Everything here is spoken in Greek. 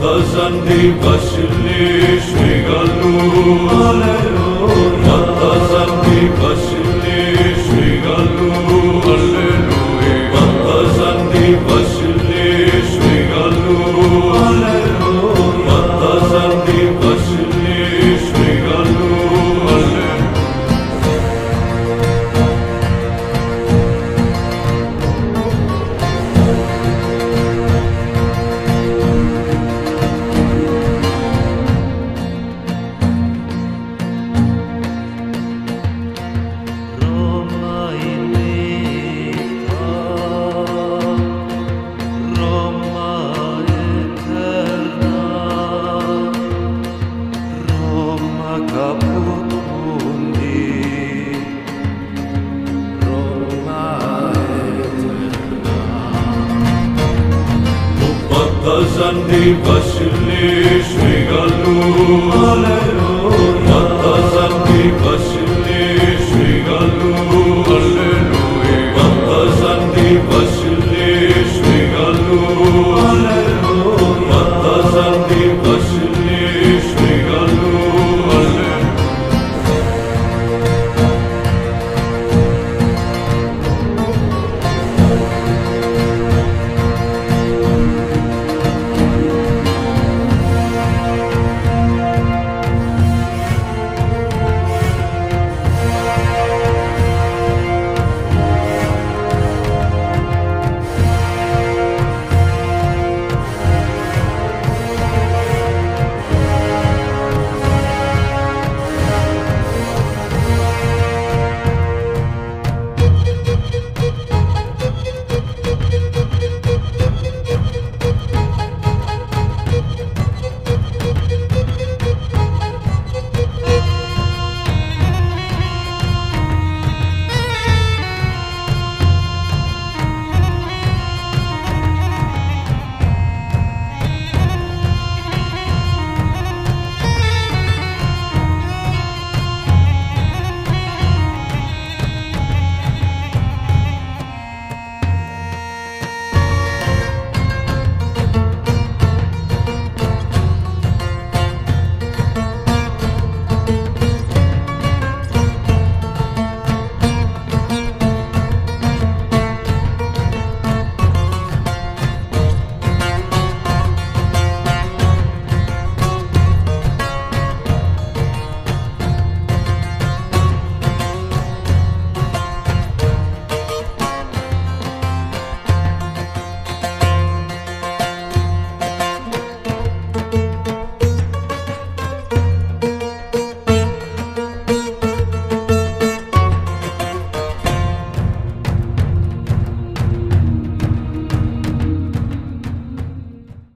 Φαντάζαντι βασιλείς μεγαλού Φαντάζαντι Ζαντι βασιλείς μεγαλούς Αλληλούια. Κατά Ζαντι βασιλείς